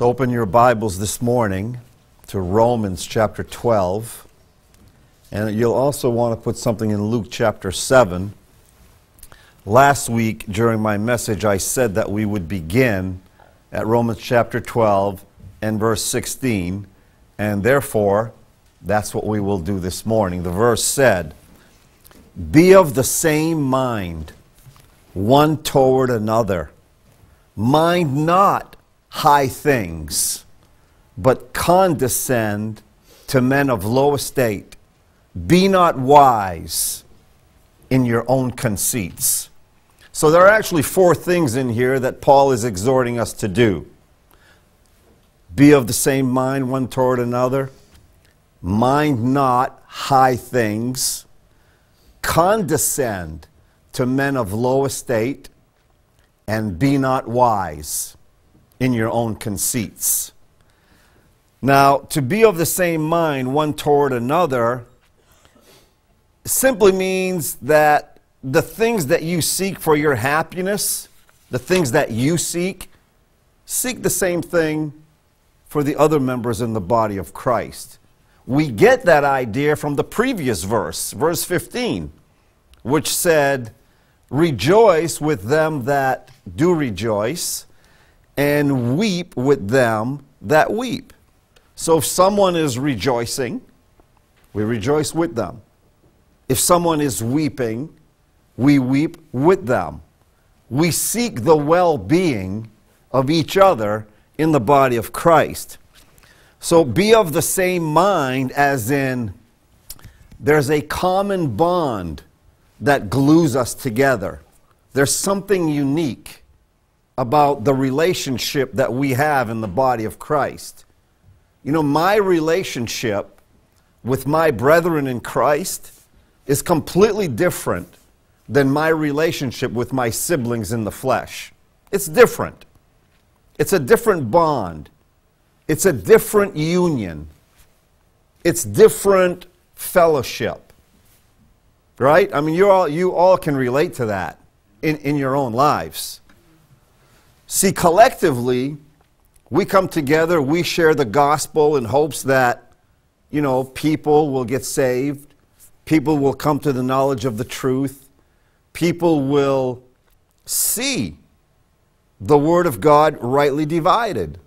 So open your Bibles this morning to Romans chapter 12. And you'll also want to put something in Luke chapter 7. Last week during my message, I said that we would begin at Romans chapter 12 and verse 16. And therefore, that's what we will do this morning. The verse said, Be of the same mind, one toward another. Mind not high things, but condescend to men of low estate. Be not wise in your own conceits. So there are actually four things in here that Paul is exhorting us to do. Be of the same mind one toward another, mind not high things, condescend to men of low estate, and be not wise in your own conceits. Now, to be of the same mind one toward another simply means that the things that you seek for your happiness, the things that you seek, seek the same thing for the other members in the body of Christ. We get that idea from the previous verse, verse 15, which said, Rejoice with them that do rejoice and weep with them that weep. So if someone is rejoicing, we rejoice with them. If someone is weeping, we weep with them. We seek the well being of each other in the body of Christ. So be of the same mind, as in, there's a common bond that glues us together. There's something unique about the relationship that we have in the body of Christ. You know, my relationship with my brethren in Christ is completely different than my relationship with my siblings in the flesh. It's different. It's a different bond. It's a different union. It's different fellowship. Right? I mean, you all, you all can relate to that in, in your own lives. See, collectively, we come together, we share the gospel in hopes that, you know, people will get saved, people will come to the knowledge of the truth, people will see the Word of God rightly divided.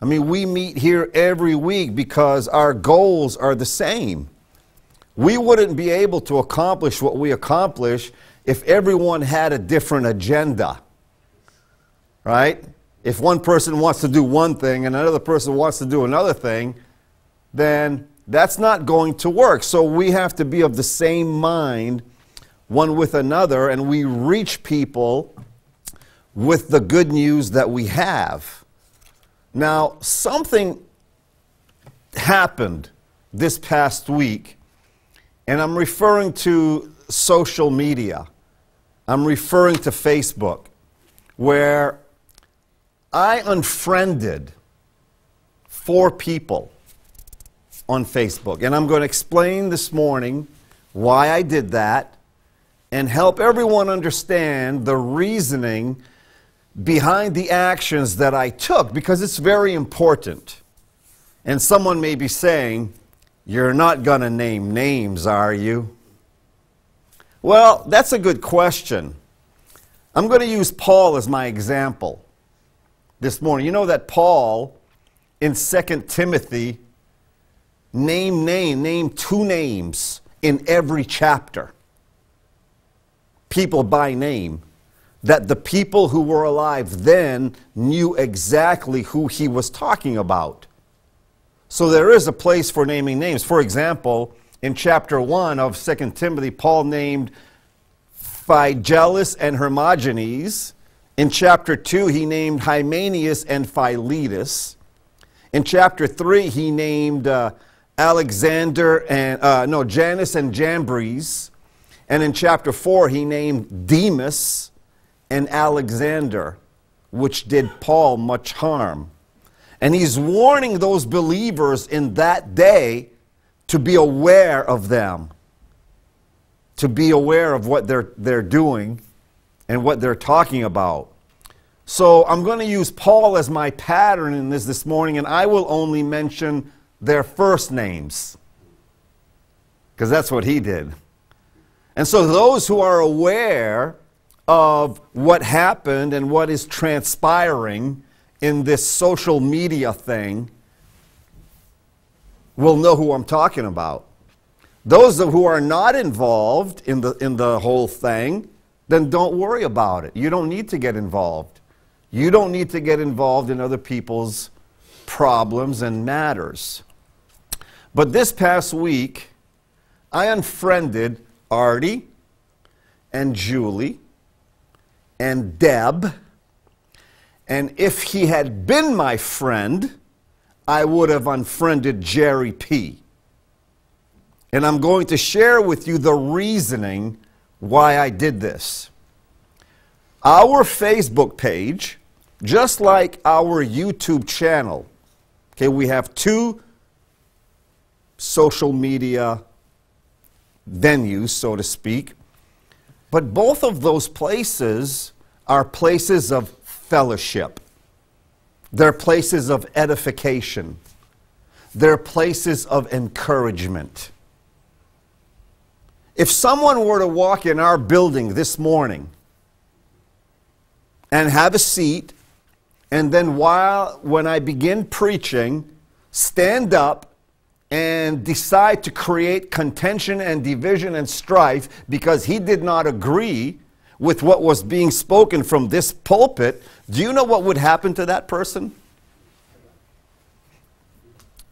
I mean, we meet here every week because our goals are the same. We wouldn't be able to accomplish what we accomplish if everyone had a different agenda right? If one person wants to do one thing and another person wants to do another thing, then that's not going to work. So we have to be of the same mind one with another, and we reach people with the good news that we have. Now, something happened this past week, and I'm referring to social media. I'm referring to Facebook, where I unfriended four people on Facebook. And I'm going to explain this morning why I did that and help everyone understand the reasoning behind the actions that I took because it's very important. And someone may be saying, You're not going to name names, are you? Well, that's a good question. I'm going to use Paul as my example this morning. You know that Paul in 2 Timothy name name name two names in every chapter. People by name that the people who were alive then knew exactly who he was talking about. So there is a place for naming names. For example, in chapter 1 of 2 Timothy, Paul named Phygellus and Hermogenes in chapter 2, he named Hymenaeus and Philetus. In chapter 3, he named uh, Alexander and, uh, no, Jannes and Jambres. And in chapter 4, he named Demas and Alexander, which did Paul much harm. And he's warning those believers in that day to be aware of them, to be aware of what they're, they're doing and what they're talking about. So I'm going to use Paul as my pattern in this this morning, and I will only mention their first names. Because that's what he did. And so those who are aware of what happened and what is transpiring in this social media thing will know who I'm talking about. Those who are not involved in the, in the whole thing, then don't worry about it. You don't need to get involved. You don't need to get involved in other people's problems and matters. But this past week, I unfriended Artie and Julie and Deb. And if he had been my friend, I would have unfriended Jerry P. And I'm going to share with you the reasoning why I did this. Our Facebook page just like our YouTube channel, okay, we have two social media venues, so to speak, but both of those places are places of fellowship. They're places of edification. They're places of encouragement. If someone were to walk in our building this morning and have a seat and then while when I begin preaching, stand up and decide to create contention and division and strife because he did not agree with what was being spoken from this pulpit, do you know what would happen to that person?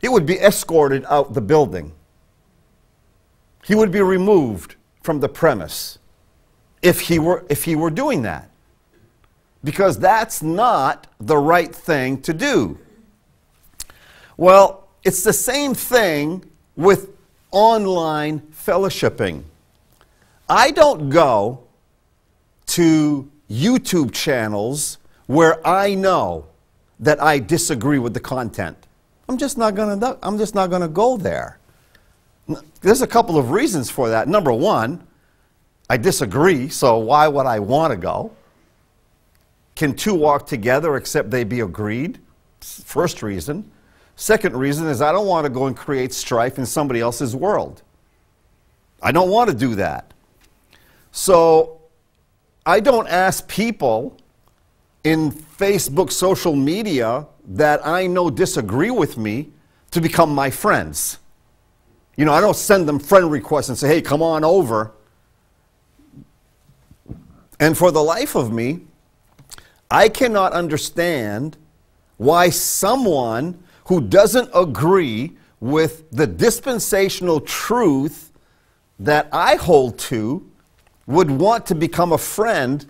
He would be escorted out the building. He would be removed from the premise if he were, if he were doing that because that's not the right thing to do. Well, it's the same thing with online fellowshipping. I don't go to YouTube channels where I know that I disagree with the content. I'm just not going to I'm just not going to go there. There's a couple of reasons for that. Number 1, I disagree, so why would I want to go? Can two walk together except they be agreed? First reason. Second reason is I don't want to go and create strife in somebody else's world. I don't want to do that. So I don't ask people in Facebook social media that I know disagree with me to become my friends. You know, I don't send them friend requests and say, hey, come on over. And for the life of me, I cannot understand why someone who doesn't agree with the dispensational truth that I hold to would want to become a friend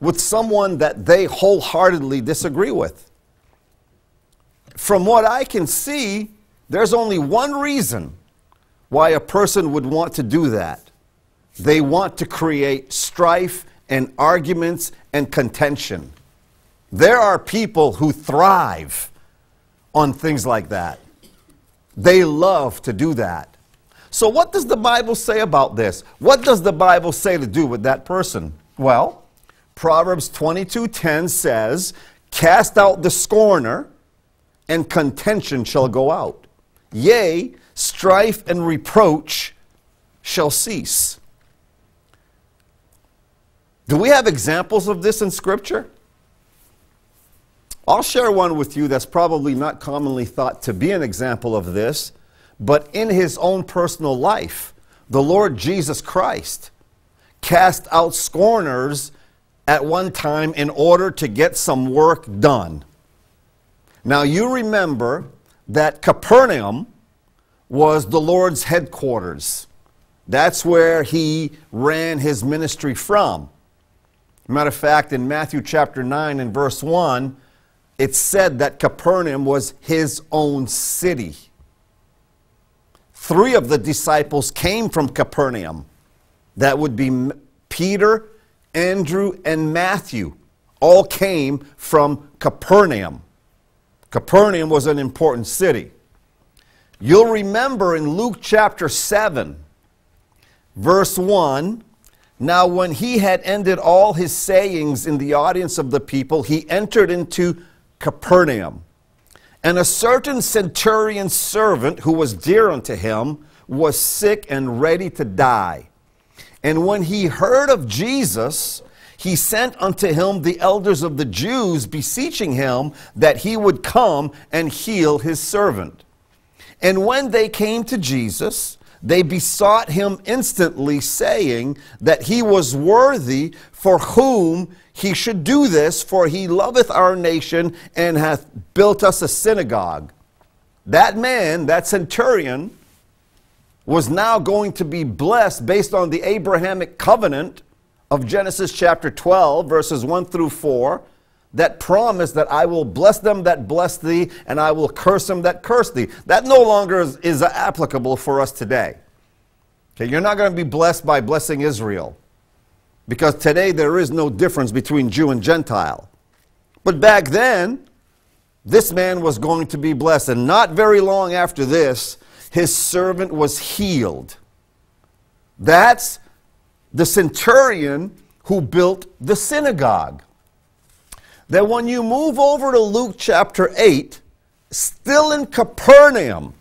with someone that they wholeheartedly disagree with. From what I can see, there's only one reason why a person would want to do that. They want to create strife and arguments and contention. There are people who thrive on things like that. They love to do that. So, what does the Bible say about this? What does the Bible say to do with that person? Well, Proverbs 22:10 says, "Cast out the scorner, and contention shall go out. Yea, strife and reproach shall cease." Do we have examples of this in Scripture? I'll share one with you that's probably not commonly thought to be an example of this, but in his own personal life, the Lord Jesus Christ cast out scorners at one time in order to get some work done. Now, you remember that Capernaum was the Lord's headquarters. That's where he ran his ministry from. Matter of fact, in Matthew chapter 9 and verse 1, it said that Capernaum was his own city. Three of the disciples came from Capernaum. That would be Peter, Andrew, and Matthew. All came from Capernaum. Capernaum was an important city. You'll remember in Luke chapter 7, verse 1, Now, when he had ended all his sayings in the audience of the people, he entered into Capernaum. And a certain centurion's servant, who was dear unto him, was sick and ready to die. And when he heard of Jesus, he sent unto him the elders of the Jews, beseeching him that he would come and heal his servant. And when they came to Jesus, they besought him instantly, saying that he was worthy for whom he should do this, for he loveth our nation and hath built us a synagogue. That man, that centurion, was now going to be blessed based on the Abrahamic covenant of Genesis chapter 12, verses 1 through 4, that promise that I will bless them that bless thee, and I will curse them that curse thee. That no longer is, is applicable for us today. Okay, you're not going to be blessed by blessing Israel, because today there is no difference between Jew and Gentile. But back then, this man was going to be blessed, and not very long after this, his servant was healed. That's the centurion who built the synagogue. That when you move over to Luke chapter 8, still in Capernaum,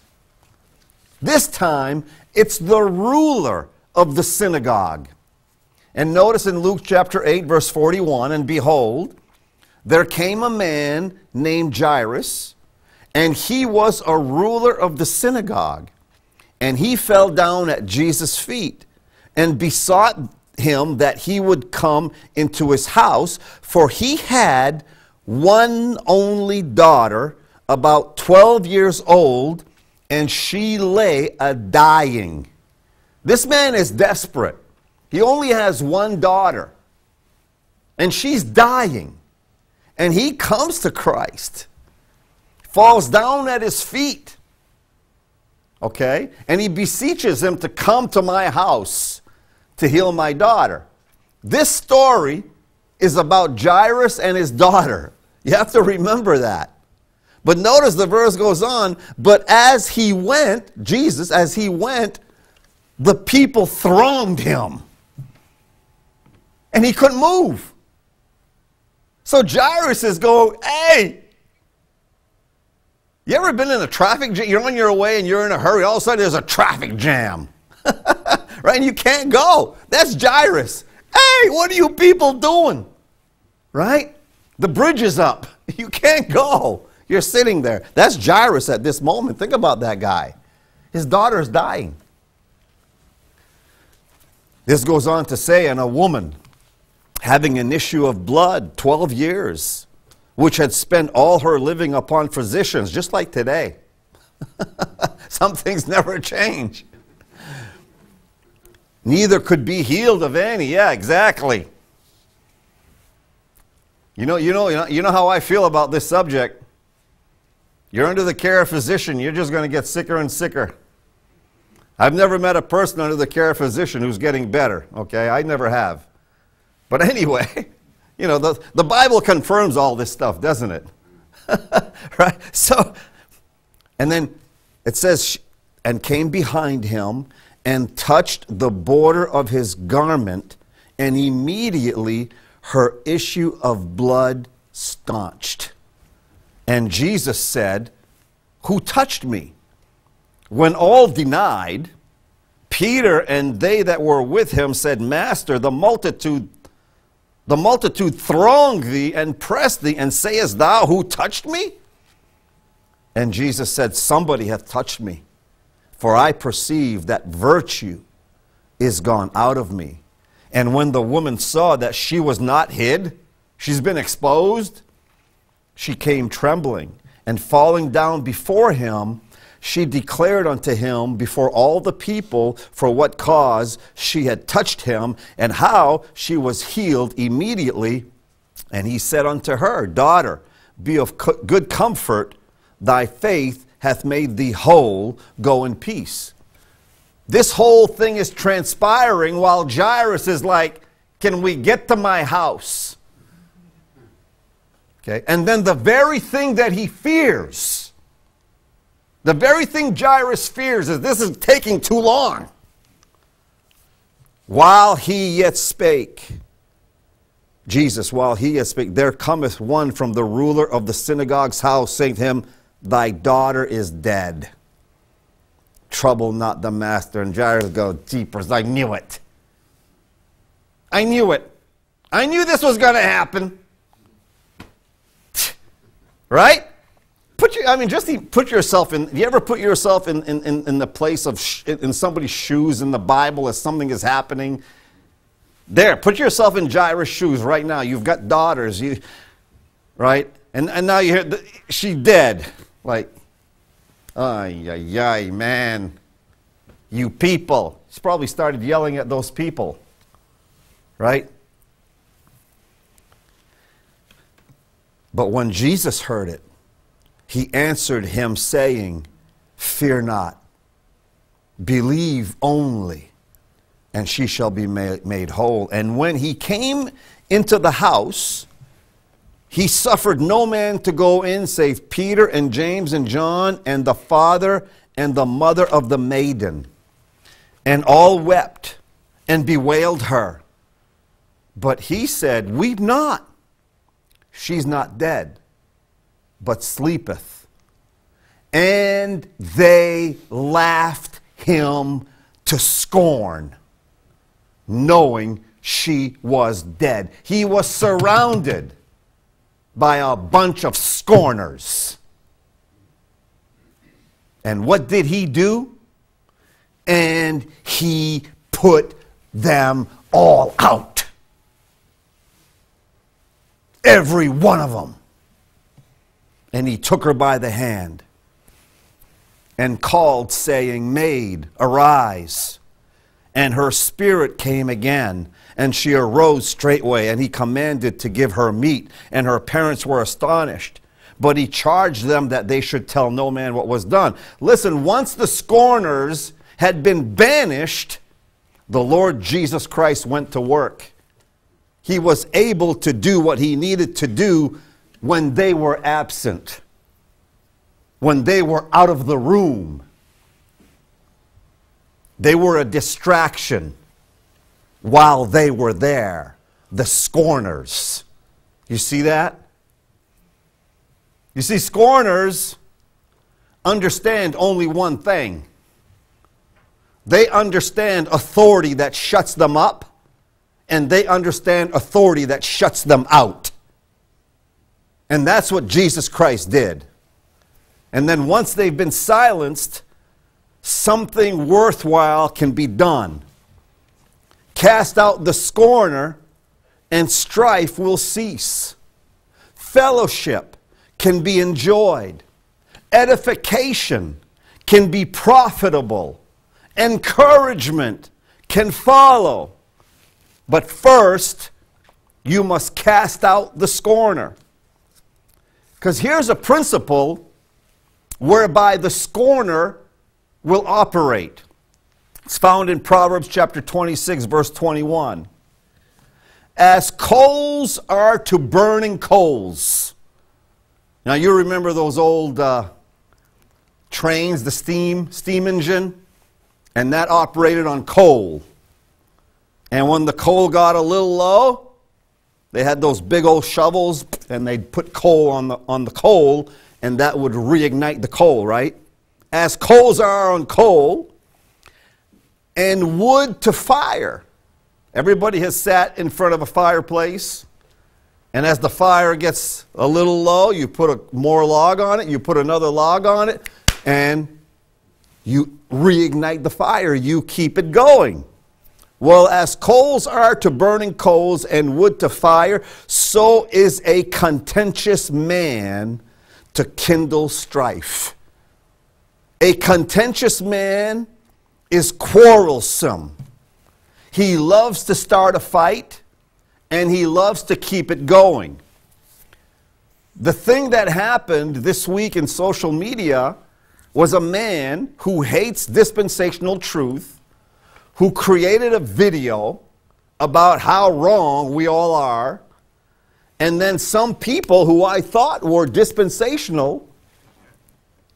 this time it's the ruler of the synagogue. And notice in Luke chapter 8, verse 41 and behold, there came a man named Jairus, and he was a ruler of the synagogue. And he fell down at Jesus' feet and besought him that he would come into his house, for he had one only daughter, about 12 years old, and she lay a dying. This man is desperate. He only has one daughter, and she's dying. And he comes to Christ, falls down at his feet, okay? And he beseeches him to come to my house to heal my daughter. This story is about Jairus and his daughter. You have to remember that. But notice the verse goes on, but as he went, Jesus, as he went, the people thronged him. And he couldn't move. So Jairus is going, hey, you ever been in a traffic jam? You're on your way and you're in a hurry. All of a sudden there's a traffic jam. right? And you can't go. That's Jairus. Hey, what are you people doing? Right? The bridge is up. You can't go. You're sitting there. That's Jairus at this moment. Think about that guy. His daughter is dying. This goes on to say, and a woman having an issue of blood 12 years, which had spent all her living upon physicians, just like today. Some things never change neither could be healed of any. Yeah, exactly. You know, you know, you know how I feel about this subject. You're under the care of a physician, you're just going to get sicker and sicker. I've never met a person under the care of a physician who's getting better, okay? I never have. But anyway, you know, the, the Bible confirms all this stuff, doesn't it? right? So, and then it says, and came behind him and touched the border of his garment, and immediately her issue of blood staunched. And Jesus said, Who touched me? When all denied, Peter and they that were with him said, Master, the multitude, the multitude throng thee and press thee, and sayest thou, Who touched me? And Jesus said, Somebody hath touched me for I perceive that virtue is gone out of me. And when the woman saw that she was not hid, she's been exposed, she came trembling, and falling down before him, she declared unto him before all the people for what cause she had touched him, and how she was healed immediately. And he said unto her, Daughter, be of good comfort, thy faith hath made thee whole, go in peace. This whole thing is transpiring while Jairus is like, Can we get to my house? Okay, and then the very thing that he fears, the very thing Jairus fears is this is taking too long. while he yet spake, Jesus, while he yet spake, there cometh one from the ruler of the synagogue's house, saying to him, Thy daughter is dead. Trouble not the master. And Jairus go deeper. I knew it. I knew it. I knew this was going to happen. Right? Put your, I mean, just put yourself in. You ever put yourself in, in, in, in the place of, in somebody's shoes in the Bible as something is happening? There, put yourself in Jairus' shoes right now. You've got daughters, you, right? And, and now you hear, the, she dead. Like, ay, ay, ay, man. You people. He's probably started yelling at those people, right? But when Jesus heard it, he answered him, saying, Fear not, believe only, and she shall be made whole. And when he came into the house, he suffered no man to go in save Peter and James and John and the father and the mother of the maiden. And all wept and bewailed her. But he said, Weep not. She's not dead, but sleepeth. And they laughed him to scorn, knowing she was dead. He was surrounded by a bunch of scorners. And what did he do? And he put them all out. Every one of them. And he took her by the hand and called, saying, Maid, arise. And her spirit came again, and she arose straightway, and he commanded to give her meat. And her parents were astonished. But he charged them that they should tell no man what was done. Listen, once the scorners had been banished, the Lord Jesus Christ went to work he was able to do what he needed to do when they were absent, when they were out of the room. They were a distraction while they were there, the scorners. You see that? You see, scorners understand only one thing they understand authority that shuts them up and they understand authority that shuts them out. And that's what Jesus Christ did. And then once they've been silenced, something worthwhile can be done. Cast out the scorner, and strife will cease. Fellowship can be enjoyed. Edification can be profitable. Encouragement can follow. But first, you must cast out the scorner. Because here's a principle whereby the scorner will operate. It's found in Proverbs chapter 26, verse 21. As coals are to burning coals. Now, you remember those old uh, trains, the steam, steam engine? And that operated on coal. And when the coal got a little low, they had those big old shovels and they'd put coal on the, on the coal and that would reignite the coal, right? As coals are on coal and wood to fire. Everybody has sat in front of a fireplace and as the fire gets a little low, you put a more log on it, you put another log on it, and you reignite the fire. You keep it going. Well, as coals are to burning coals and wood to fire, so is a contentious man to kindle strife. A contentious man is quarrelsome. He loves to start a fight and he loves to keep it going. The thing that happened this week in social media was a man who hates dispensational truth who created a video about how wrong we all are. And then some people who I thought were dispensational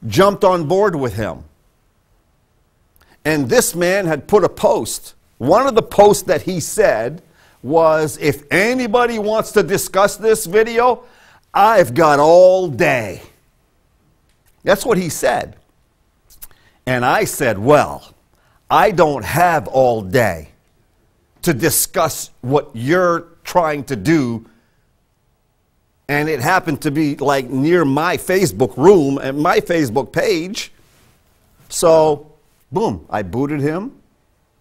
jumped on board with him. And this man had put a post one of the posts that he said was if anybody wants to discuss this video, I've got all day. That's what he said. And I said, Well, I don't have all day to discuss what you're trying to do. And it happened to be like near my Facebook room and my Facebook page. So, boom, I booted him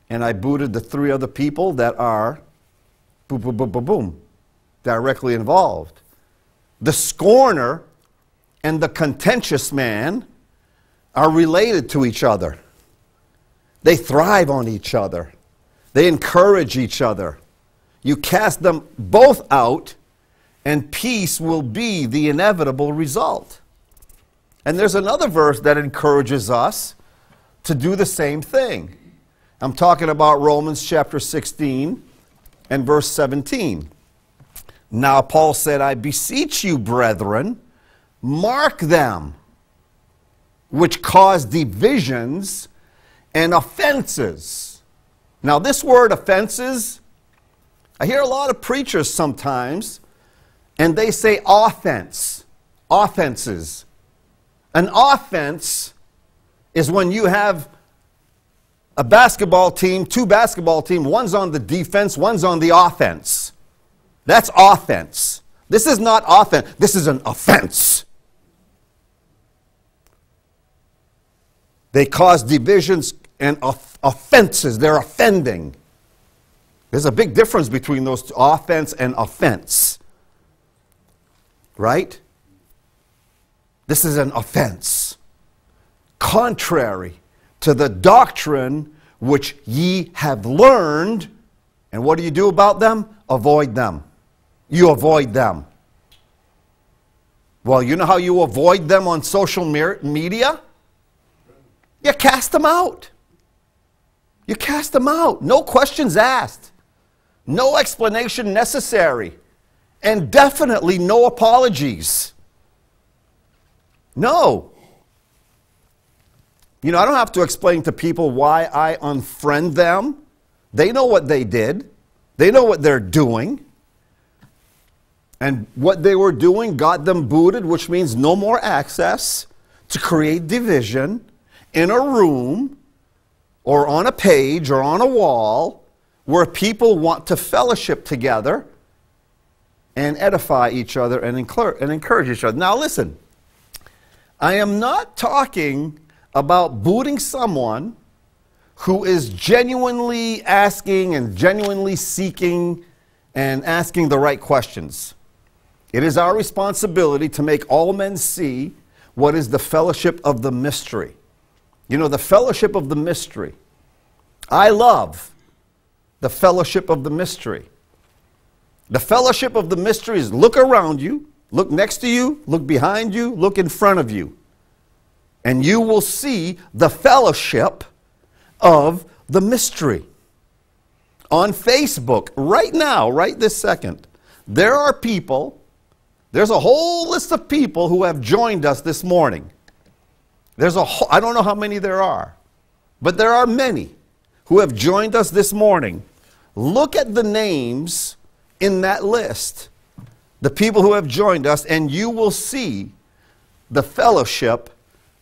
and I booted the three other people that are boom, boom, boom, boom, boom, directly involved. The scorner and the contentious man are related to each other. They thrive on each other. They encourage each other. You cast them both out, and peace will be the inevitable result. And there's another verse that encourages us to do the same thing. I'm talking about Romans chapter 16 and verse 17. Now, Paul said, I beseech you, brethren, mark them which cause divisions and offenses. Now, this word offenses, I hear a lot of preachers sometimes, and they say offense, offenses. An offense is when you have a basketball team, two basketball teams, one's on the defense, one's on the offense. That's offense. This is not offense, this is an offense. They cause divisions and offenses. They're offending. There's a big difference between those two, offense and offense. Right? This is an offense. Contrary to the doctrine which ye have learned. And what do you do about them? Avoid them. You avoid them. Well, you know how you avoid them on social media? You cast them out. You cast them out. No questions asked. No explanation necessary. And definitely no apologies. No. You know, I don't have to explain to people why I unfriend them. They know what they did, they know what they're doing. And what they were doing got them booted, which means no more access to create division in a room or on a page or on a wall where people want to fellowship together and edify each other and encourage each other. Now, listen, I am not talking about booting someone who is genuinely asking and genuinely seeking and asking the right questions. It is our responsibility to make all men see what is the fellowship of the mystery. You know, the fellowship of the mystery. I love the fellowship of the mystery. The fellowship of the mystery is look around you, look next to you, look behind you, look in front of you and you will see the fellowship of the mystery. On Facebook, right now, right this second, there are people, there's a whole list of people who have joined us this morning. There's a whole, I don't know how many there are, but there are many who have joined us this morning. Look at the names in that list, the people who have joined us, and you will see the fellowship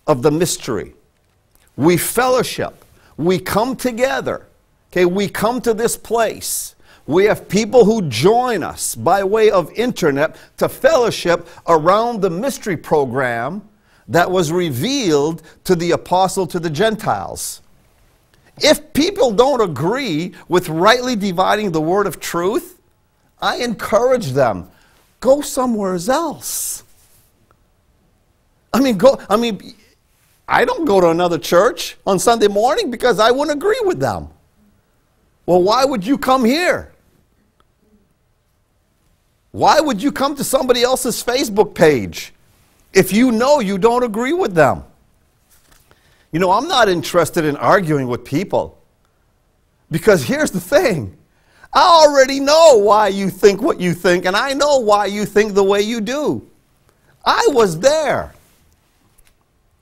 of the mystery. We fellowship. We come together. Okay, we come to this place. We have people who join us by way of internet to fellowship around the mystery program that was revealed to the apostle to the Gentiles. If people don't agree with rightly dividing the word of truth, I encourage them go somewhere else. I mean, go, I mean, I don't go to another church on Sunday morning because I wouldn't agree with them. Well, why would you come here? Why would you come to somebody else's Facebook page if you know you don't agree with them? You know, I'm not interested in arguing with people because here's the thing I already know why you think what you think, and I know why you think the way you do. I was there.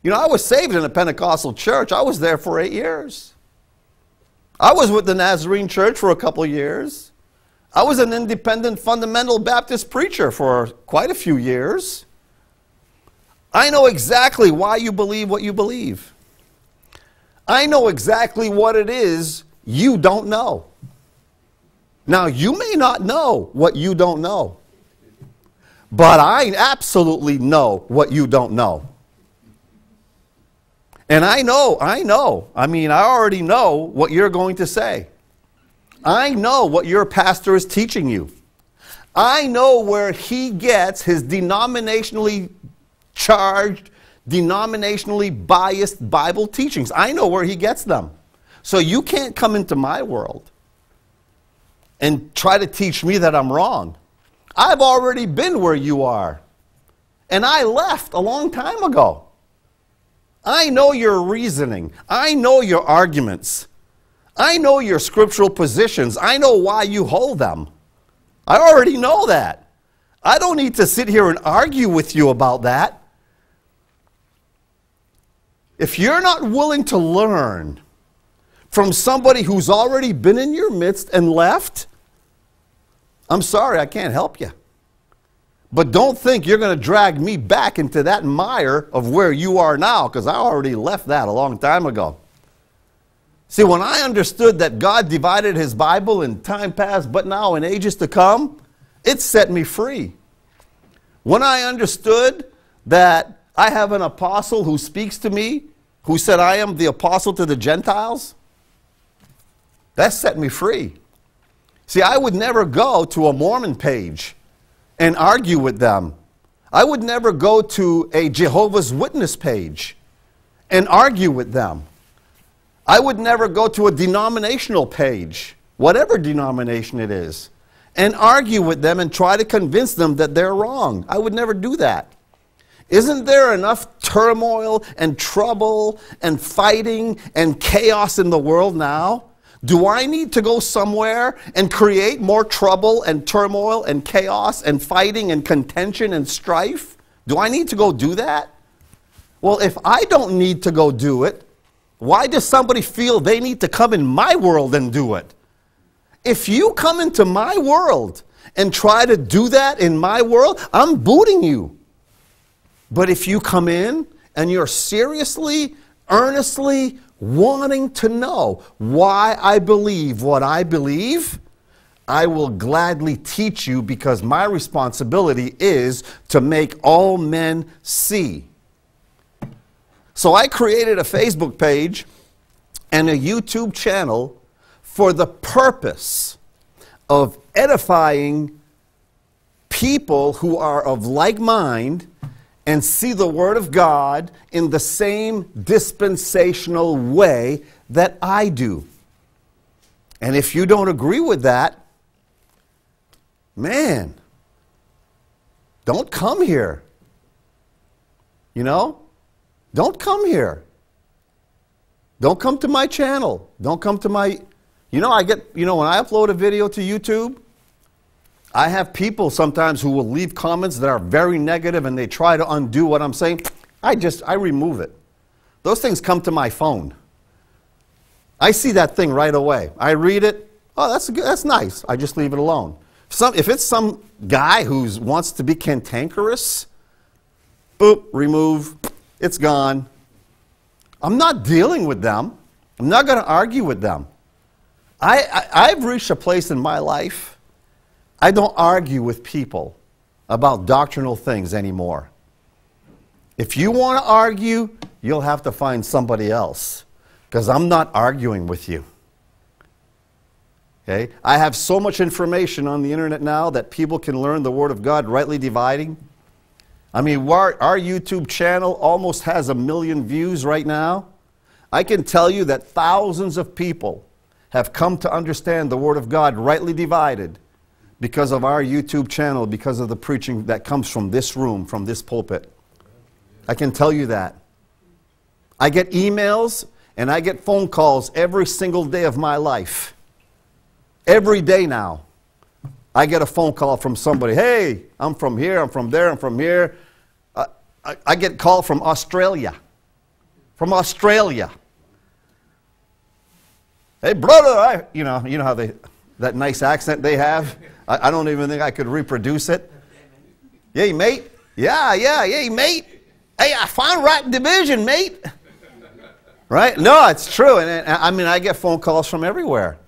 You know, I was saved in a Pentecostal church. I was there for eight years. I was with the Nazarene Church for a couple years. I was an independent fundamental Baptist preacher for quite a few years. I know exactly why you believe what you believe. I know exactly what it is you don't know. Now, you may not know what you don't know, but I absolutely know what you don't know. And I know, I know. I mean, I already know what you're going to say. I know what your pastor is teaching you. I know where he gets his denominationally charged, denominationally biased Bible teachings. I know where he gets them. So you can't come into my world and try to teach me that I'm wrong. I've already been where you are. And I left a long time ago. I know your reasoning. I know your arguments. I know your scriptural positions. I know why you hold them. I already know that. I don't need to sit here and argue with you about that. If you're not willing to learn from somebody who's already been in your midst and left, I'm sorry, I can't help you. But don't think you're going to drag me back into that mire of where you are now, because I already left that a long time ago. See, when I understood that God divided his Bible in time past, but now in ages to come, it set me free. When I understood that I have an apostle who speaks to me, who said, I am the apostle to the Gentiles, that set me free. See, I would never go to a Mormon page and argue with them. I would never go to a Jehovah's Witness page and argue with them. I would never go to a denominational page, whatever denomination it is, and argue with them and try to convince them that they're wrong. I would never do that. Isn't there enough turmoil and trouble and fighting and chaos in the world now? Do I need to go somewhere and create more trouble and turmoil and chaos and fighting and contention and strife? Do I need to go do that? Well, if I don't need to go do it, why does somebody feel they need to come in my world and do it? If you come into my world and try to do that in my world, I'm booting you. But if you come in and you're seriously, earnestly wanting to know why I believe what I believe, I will gladly teach you because my responsibility is to make all men see. So I created a Facebook page and a YouTube channel for the purpose of edifying people who are of like mind and see the Word of God in the same dispensational way that I do. And if you don't agree with that, man, don't come here. You know? Don't come here. Don't come to my channel. Don't come to my. You know, I get, you know, when I upload a video to YouTube, I have people sometimes who will leave comments that are very negative and they try to undo what I'm saying. I just, I remove it. Those things come to my phone. I see that thing right away. I read it. Oh, that's, good, that's nice. I just leave it alone. Some, if it's some guy who wants to be cantankerous, boop, remove it's gone. I'm not dealing with them. I'm not going to argue with them. I, I, have reached a place in my life, I don't argue with people about doctrinal things anymore. If you want to argue, you'll have to find somebody else because I'm not arguing with you. Okay? I have so much information on the internet now that people can learn the Word of God rightly dividing. I mean, our, our YouTube channel almost has a million views right now. I can tell you that thousands of people have come to understand the Word of God rightly divided because of our YouTube channel, because of the preaching that comes from this room, from this pulpit. I can tell you that. I get emails and I get phone calls every single day of my life. Every day now. I get a phone call from somebody, hey, I'm from here, I'm from there, I'm from here. I, I get called from Australia. From Australia. Hey, brother, I, you know, you know how they, that nice accent they have? I, I don't even think I could reproduce it. Yay, mate. Yeah, yeah, yay, mate. Hey, I found right division, mate. Right? No, it's true. And, and I mean, I get phone calls from everywhere.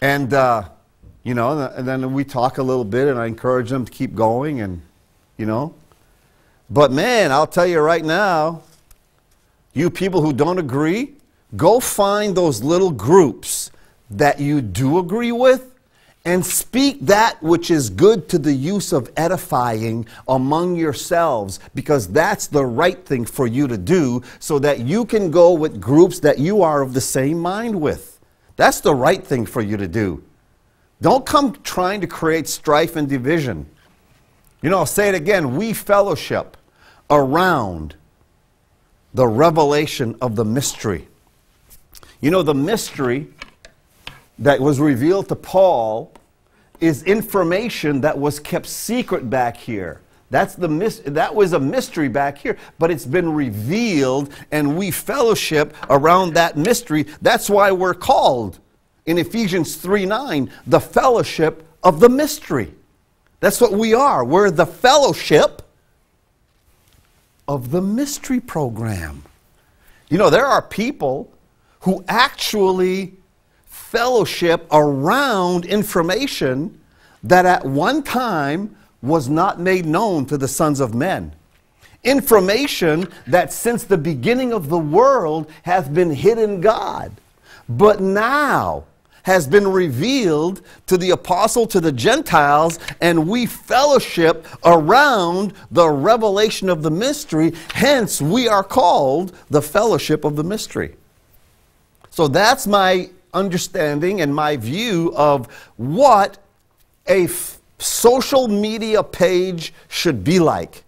And, uh, you know, and then we talk a little bit and I encourage them to keep going and, you know. But man, I'll tell you right now, you people who don't agree, go find those little groups that you do agree with and speak that which is good to the use of edifying among yourselves, because that's the right thing for you to do, so that you can go with groups that you are of the same mind with. That's the right thing for you to do. Don't come trying to create strife and division. You know, I'll say it again we fellowship around the revelation of the mystery. You know, the mystery that was revealed to Paul is information that was kept secret back here. That's the mis- that was a mystery back here, but it's been revealed and we fellowship around that mystery. That's why we're called in Ephesians 3 9, the fellowship of the mystery. That's what we are. We're the fellowship of the mystery program. You know, there are people who actually fellowship around information that at one time was not made known to the sons of men. Information that since the beginning of the world hath been hidden God, but now has been revealed to the apostle to the Gentiles, and we fellowship around the revelation of the mystery. Hence, we are called the fellowship of the mystery. So that's my understanding and my view of what a f- social media page should be like.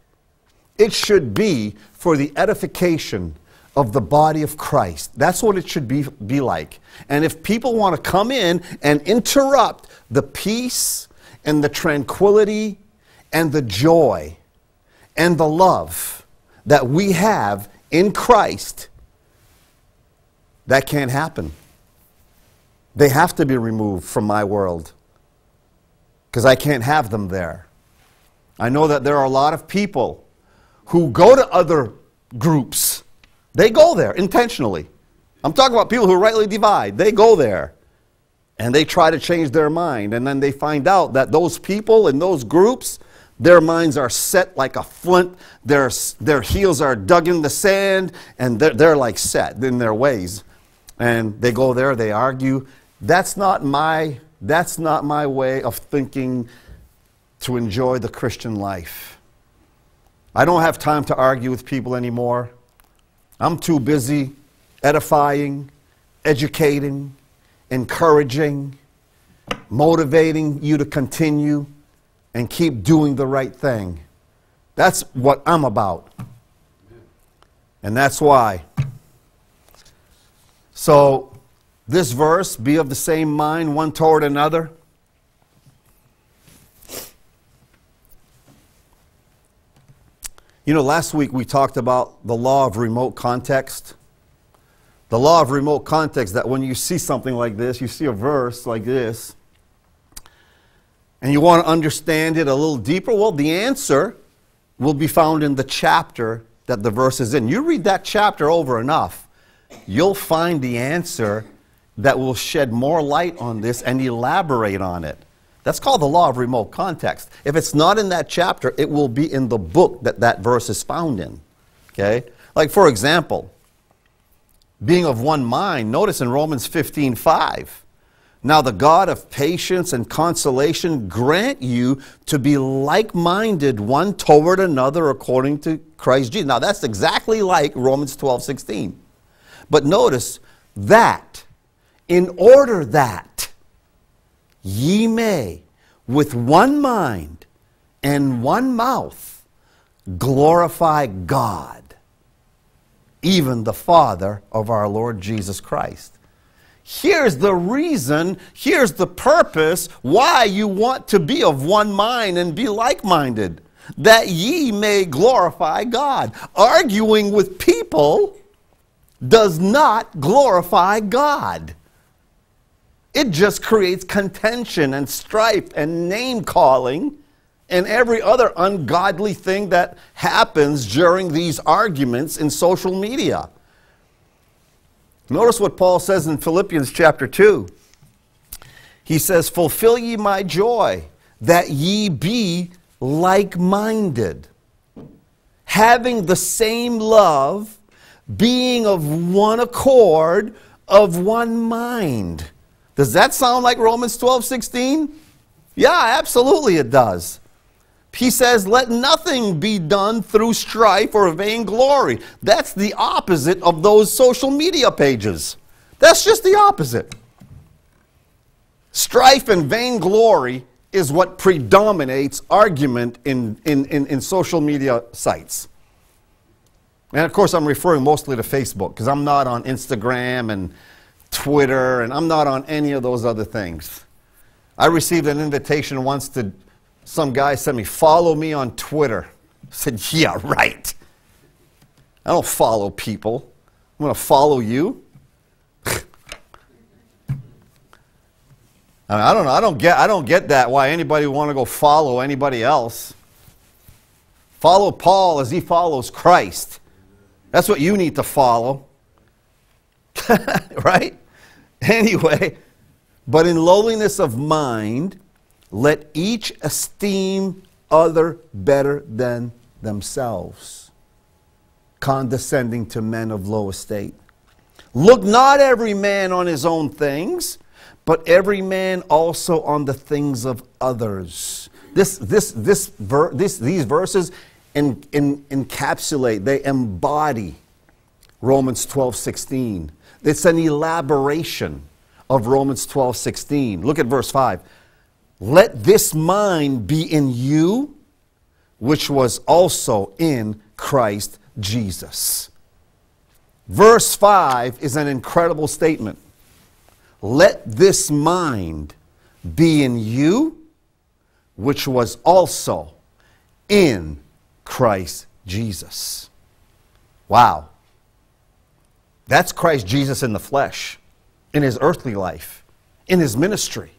It should be for the edification of the body of Christ. That's what it should be, be like. And if people want to come in and interrupt the peace and the tranquility and the joy and the love that we have in Christ, that can't happen. They have to be removed from my world because I can't have them there. I know that there are a lot of people who go to other groups. They go there intentionally. I'm talking about people who rightly divide. They go there and they try to change their mind. And then they find out that those people in those groups, their minds are set like a flint, their, their heels are dug in the sand, and they're, they're like set in their ways. And they go there, they argue, that's not my, that's not my way of thinking to enjoy the Christian life. I don't have time to argue with people anymore. I'm too busy edifying, educating, encouraging, motivating you to continue and keep doing the right thing. That's what I'm about. And that's why. So, this verse, be of the same mind one toward another. You know, last week we talked about the law of remote context. The law of remote context that when you see something like this, you see a verse like this, and you want to understand it a little deeper, well, the answer will be found in the chapter that the verse is in. You read that chapter over enough, you'll find the answer that will shed more light on this and elaborate on it. That's called the law of remote context. If it's not in that chapter, it will be in the book that that verse is found in. Okay? Like, for example, being of one mind, notice in Romans 15 5. Now, the God of patience and consolation grant you to be like minded one toward another according to Christ Jesus. Now, that's exactly like Romans 12 16. But notice that in order that ye may with one mind and one mouth glorify God, even the Father of our Lord Jesus Christ. Here's the reason, here's the purpose why you want to be of one mind and be like minded, that ye may glorify God. Arguing with people does not glorify God. It just creates contention and strife and name calling and every other ungodly thing that happens during these arguments in social media. Notice what Paul says in Philippians chapter 2. He says, Fulfill ye my joy, that ye be like minded, having the same love, being of one accord, of one mind. Does that sound like Romans 12 16? Yeah, absolutely it does. He says, Let nothing be done through strife or vainglory. That's the opposite of those social media pages. That's just the opposite. Strife and vainglory is what predominates argument in, in, in, in social media sites. And of course, I'm referring mostly to Facebook because I'm not on Instagram and Twitter and I'm not on any of those other things. I received an invitation once to some guy sent me, follow me on Twitter. I said, yeah, right. I don't follow people. I'm going to follow you. I, mean, I don't know. I don't get. I don't get that. Why anybody want to go follow anybody else? Follow Paul as he follows Christ. That's what you need to follow. right? Anyway, but in lowliness of mind, let each esteem other better than themselves, condescending to men of low estate. Look not every man on his own things, but every man also on the things of others. This, this, this, ver, this, these verses in, in, encapsulate, they embody Romans 12 16. It's an elaboration of Romans 12 16. Look at verse 5. Let this mind be in you, which was also in Christ Jesus. Verse 5 is an incredible statement. Let this mind be in you, which was also in Christ Jesus. Wow. That's Christ Jesus in the flesh, in his earthly life, in his ministry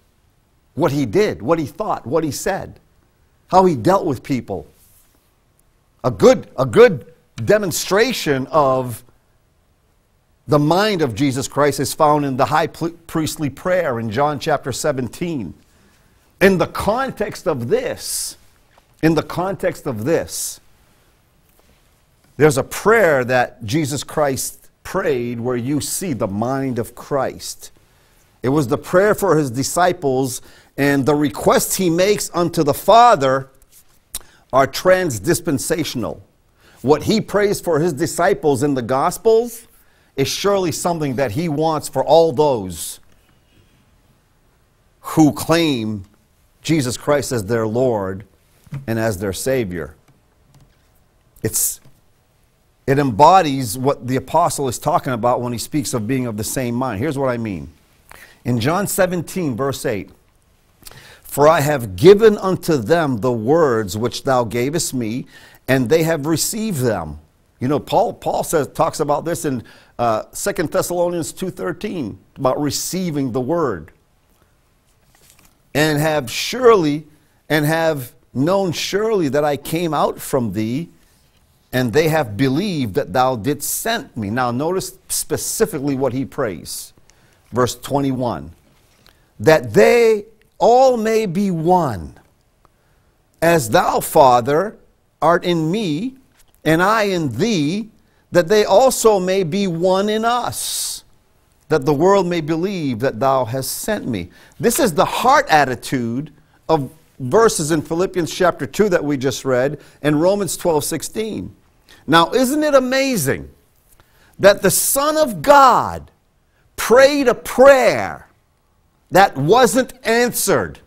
what he did, what he thought, what he said, how he dealt with people. A good, a good demonstration of the mind of Jesus Christ is found in the high priestly prayer in John chapter 17. In the context of this, in the context of this, there's a prayer that Jesus Christ prayed where you see the mind of Christ. It was the prayer for his disciples and the requests he makes unto the Father are transdispensational. What he prays for his disciples in the Gospels is surely something that he wants for all those who claim Jesus Christ as their Lord and as their Savior. It's, it embodies what the apostle is talking about when he speaks of being of the same mind. Here's what I mean. In John 17, verse 8, for I have given unto them the words which thou gavest me, and they have received them. You know, Paul, Paul says, talks about this in uh, 2 Thessalonians 2.13, about receiving the word. And have surely, and have known surely that I came out from thee, and they have believed that thou didst send me. Now notice specifically what he prays. Verse 21. That they all may be one. As thou, Father, art in me, and I in thee, that they also may be one in us, that the world may believe that thou hast sent me. This is the heart attitude of verses in Philippians chapter 2 that we just read and Romans 12 16. Now, isn't it amazing that the Son of God prayed a prayer that wasn't answered.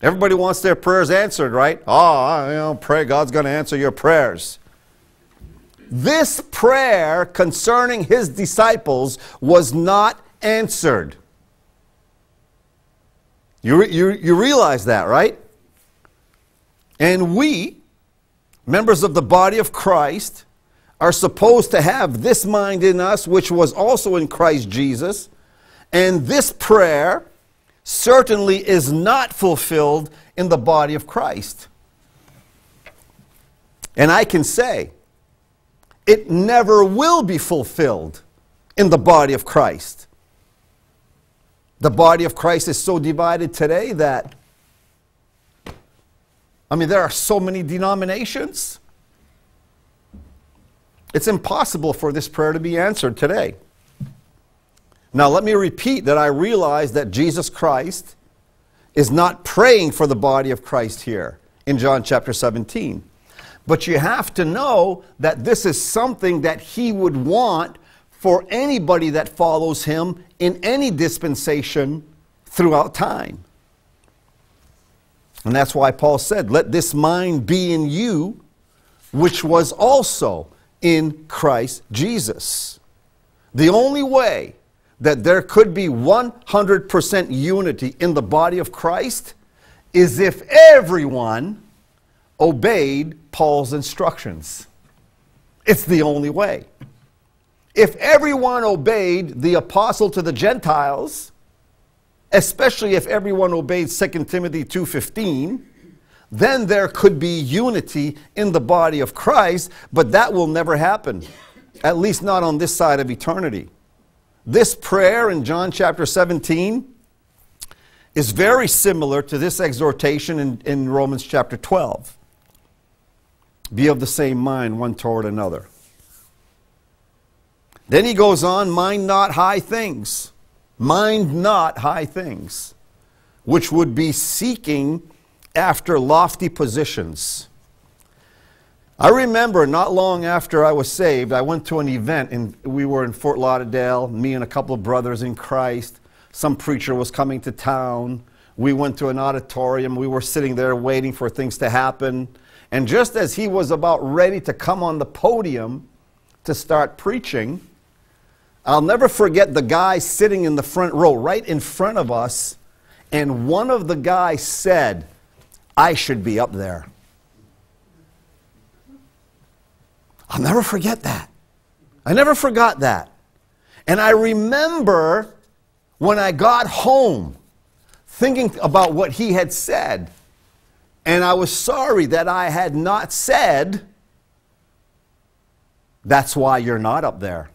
Everybody wants their prayers answered, right? Oh, you know, pray God's going to answer your prayers. This prayer concerning his disciples was not answered. You, you, you realize that, right? And we, members of the body of Christ, are supposed to have this mind in us, which was also in Christ Jesus. And this prayer certainly is not fulfilled in the body of Christ. And I can say, it never will be fulfilled in the body of Christ. The body of Christ is so divided today that, I mean, there are so many denominations. It's impossible for this prayer to be answered today. Now, let me repeat that I realize that Jesus Christ is not praying for the body of Christ here in John chapter 17. But you have to know that this is something that he would want for anybody that follows him in any dispensation throughout time. And that's why Paul said, Let this mind be in you, which was also in Christ Jesus. The only way that there could be 100% unity in the body of Christ is if everyone obeyed Paul's instructions. It's the only way. If everyone obeyed the apostle to the Gentiles, especially if everyone obeyed 2 Timothy 2:15, then there could be unity in the body of Christ, but that will never happen. At least not on this side of eternity. This prayer in John chapter 17 is very similar to this exhortation in, in Romans chapter 12. Be of the same mind one toward another. Then he goes on, mind not high things. Mind not high things, which would be seeking after lofty positions I remember not long after I was saved, I went to an event and we were in Fort Lauderdale, me and a couple of brothers in Christ. Some preacher was coming to town. We went to an auditorium. We were sitting there waiting for things to happen. And just as he was about ready to come on the podium to start preaching, I'll never forget the guy sitting in the front row, right in front of us. And one of the guys said, I should be up there. I'll never forget that. I never forgot that. And I remember when I got home thinking about what he had said. And I was sorry that I had not said, That's why you're not up there.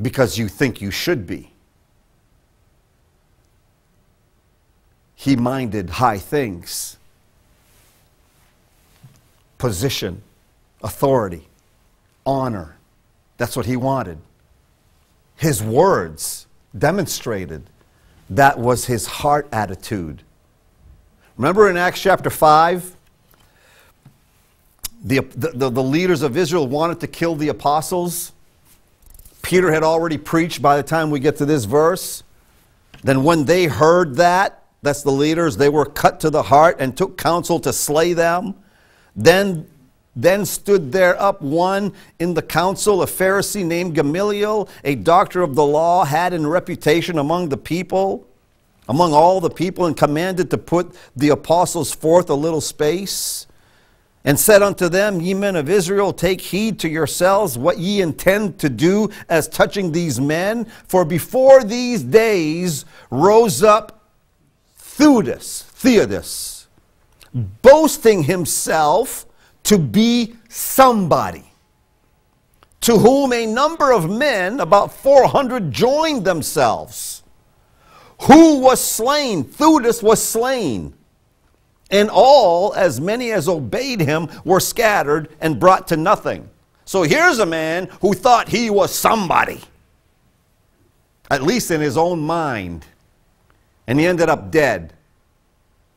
Because you think you should be. He minded high things position, authority, honor. That's what he wanted. His words demonstrated that was his heart attitude. Remember in Acts chapter 5? The, the, the, leaders of Israel wanted to kill the apostles. Peter had already preached by the time we get to this verse. Then, when they heard that, that's the leaders, they were cut to the heart and took counsel to slay them. Then, then stood there up one in the council, a Pharisee named Gamaliel, a doctor of the law, had in reputation among the people, among all the people, and commanded to put the apostles forth a little space. And said unto them, Ye men of Israel, take heed to yourselves what ye intend to do as touching these men. For before these days rose up Theudas, boasting himself to be somebody, to whom a number of men, about 400, joined themselves. Who was slain? Theudas was slain. And all, as many as obeyed him, were scattered and brought to nothing. So here's a man who thought he was somebody, at least in his own mind. And he ended up dead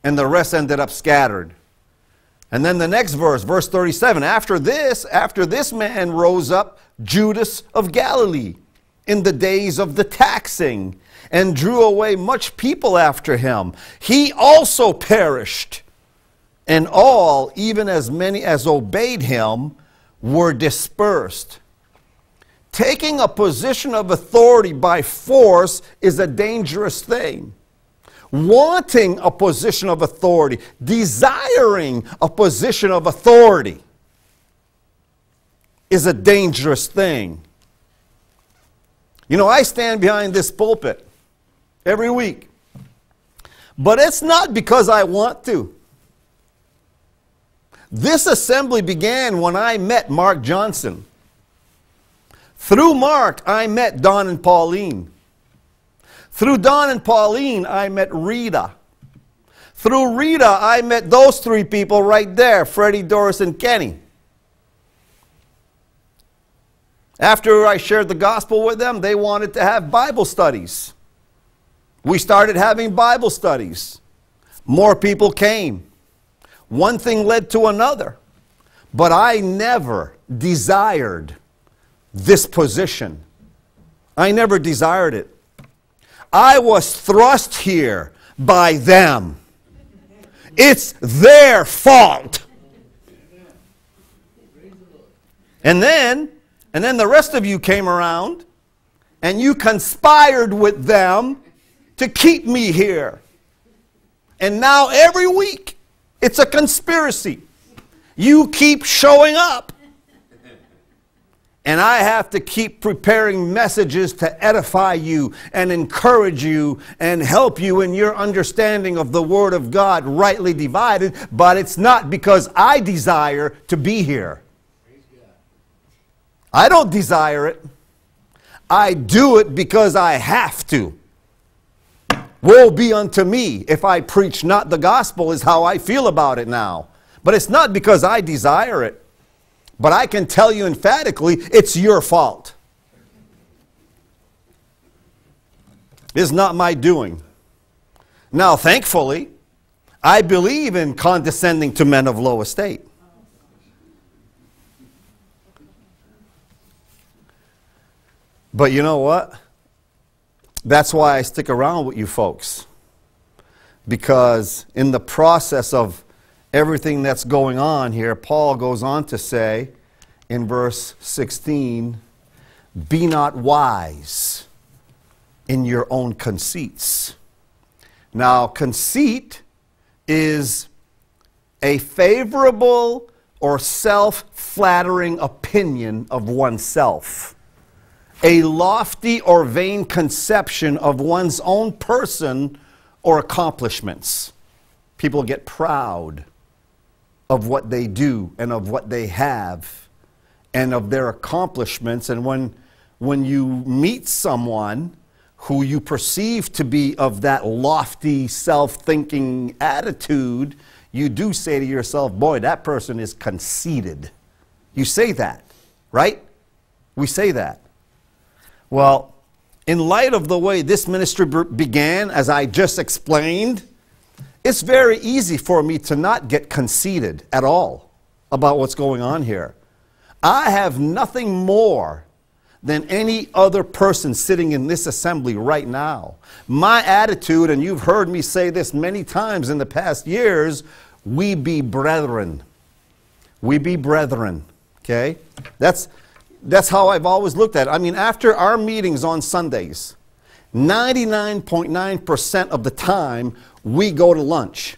and the rest ended up scattered. And then the next verse, verse 37, after this, after this man rose up Judas of Galilee in the days of the taxing and drew away much people after him. He also perished, and all, even as many as obeyed him, were dispersed. Taking a position of authority by force is a dangerous thing wanting a position of authority, desiring a position of authority. is a dangerous thing. You know, I stand behind this pulpit every week, but it's not because I want to. This assembly began when I met Mark Johnson. Through Mark, I met Don and Pauline. Through Don and Pauline, I met Rita. Through Rita, I met those three people right there Freddie, Doris, and Kenny. After I shared the gospel with them, they wanted to have Bible studies. We started having Bible studies. More people came. One thing led to another. But I never desired this position. I never desired it. I was thrust here by them. It's their fault. And then, and then the rest of you came around and you conspired with them to keep me here. And now every week it's a conspiracy. You keep showing up. And I have to keep preparing messages to edify you and encourage you and help you in your understanding of the Word of God rightly divided. But it's not because I desire to be here. I don't desire it. I do it because I have to. Woe be unto me if I preach not the gospel, is how I feel about it now. But it's not because I desire it. But I can tell you emphatically, it's your fault. It's not my doing. Now, thankfully, I believe in condescending to men of low estate. But you know what? That's why I stick around with you folks. Because in the process of everything that's going on here, Paul goes on to say in verse 16, Be not wise in your own conceits. Now, conceit is a favorable or self flattering opinion of oneself, a lofty or vain conception of one's own person or accomplishments. People get proud of what they do and of what they have and of their accomplishments. And when, when you meet someone who you perceive to be of that lofty, self thinking attitude, you do say to yourself, boy, that person is conceited. You say that, right? We say that. Well, in light of the way this ministry began, as I just explained, it's very easy for me to not get conceited at all about what's going on here. I have nothing more than any other person sitting in this assembly right now. My attitude, and you've heard me say this many times in the past years, we be brethren. We be brethren. Okay? That's, that's how I've always looked at it. I mean, after our meetings on Sundays, 99.9% of the time, we go to lunch.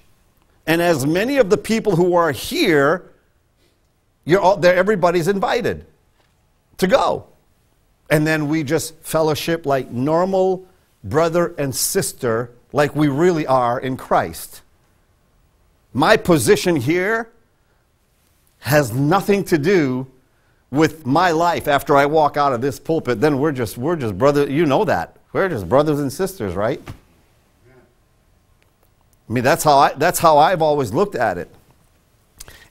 And as many of the people who are here, you're all, everybody's invited to go. And then we just fellowship like normal brother and sister, like we really are in Christ. My position here has nothing to do with my life after I walk out of this pulpit. Then we're just, we're just brother, you know that. We're just brothers and sisters, right? I mean, that's how, I, that's how I've always looked at it.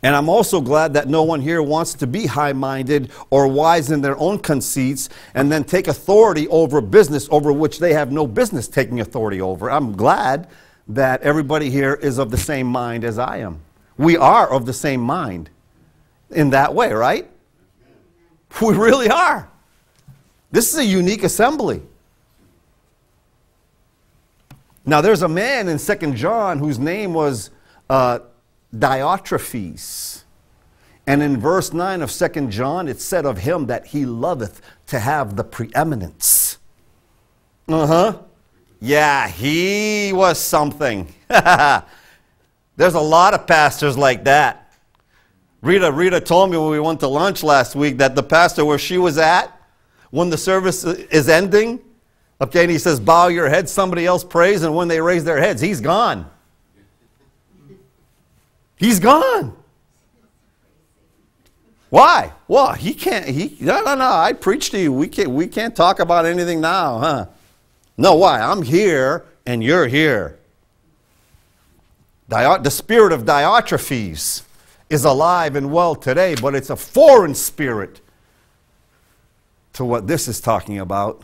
And I'm also glad that no one here wants to be high minded or wise in their own conceits and then take authority over business over which they have no business taking authority over. I'm glad that everybody here is of the same mind as I am. We are of the same mind in that way, right? We really are. This is a unique assembly. Now, there's a man in Second John whose name was uh, Diotrephes. And in verse 9 of Second John, it said of him that he loveth to have the preeminence. Uh huh. Yeah, he was something. There's a lot of pastors like that. Rita, Rita told me when we went to lunch last week that the pastor where she was at, when the service is ending, okay, and he says, bow your head, somebody else prays, and when they raise their heads, he's gone. He's gone. Why? Well, he can't. He no, no, no. I preach to you. We can't. We can't talk about anything now, huh? No. Why? I'm here and you're here. the spirit of Diotrephes is alive and well today, but it's a foreign spirit to what this is talking about.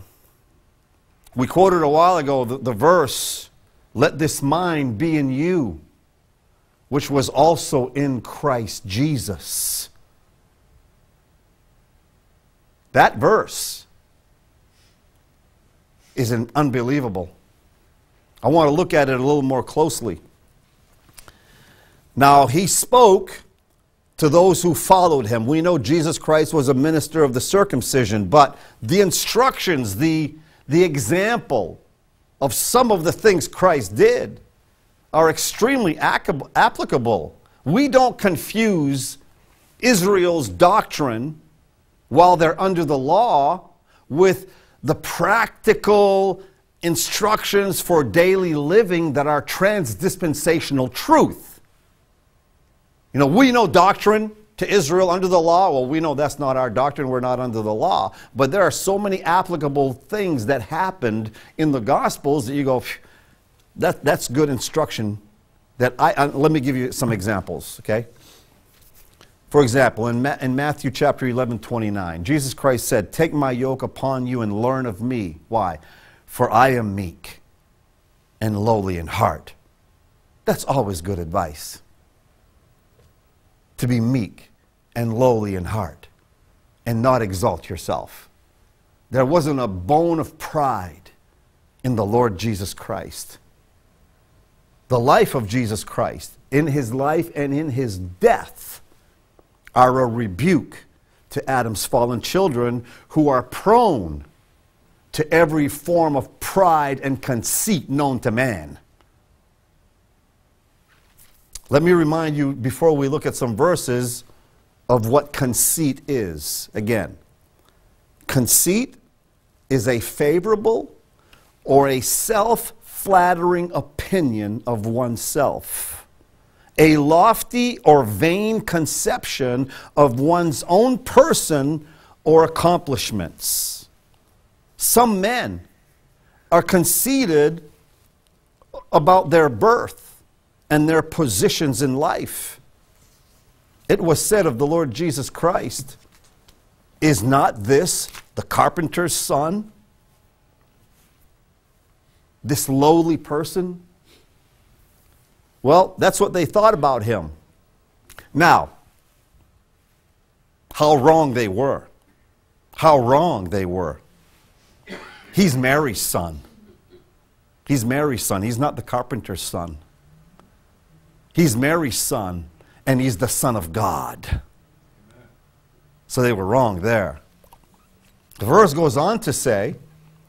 We quoted a while ago the, the verse, "Let this mind be in you." which was also in Christ Jesus. That verse is an unbelievable. I want to look at it a little more closely. Now, he spoke to those who followed him. We know Jesus Christ was a minister of the circumcision, but the instructions, the, the example of some of the things Christ did are extremely applicable. We don't confuse Israel's doctrine while they're under the law with the practical instructions for daily living that are transdispensational truth. You know, we know doctrine to Israel under the law. Well, we know that's not our doctrine. We're not under the law. But there are so many applicable things that happened in the Gospels that you go, that, that's good instruction. That I, let me give you some examples, okay? For example, in, Ma in Matthew chapter 11, 29, Jesus Christ said, Take my yoke upon you and learn of me. Why? For I am meek and lowly in heart. That's always good advice. To be meek and lowly in heart and not exalt yourself. There wasn't a bone of pride in the Lord Jesus Christ the life of Jesus Christ, in his life and in his death, are a rebuke to Adam's fallen children who are prone to every form of pride and conceit known to man. Let me remind you, before we look at some verses, of what conceit is. Again, conceit is a favorable or a self flattering opinion of oneself, a lofty or vain conception of one's own person or accomplishments. Some men are conceited about their birth and their positions in life. It was said of the Lord Jesus Christ, Is not this the carpenter's son? this lowly person? Well, that's what they thought about him. Now, how wrong they were. How wrong they were. He's Mary's son. He's Mary's son. He's not the carpenter's son. He's Mary's son, and he's the son of God. So they were wrong there. The verse goes on to say,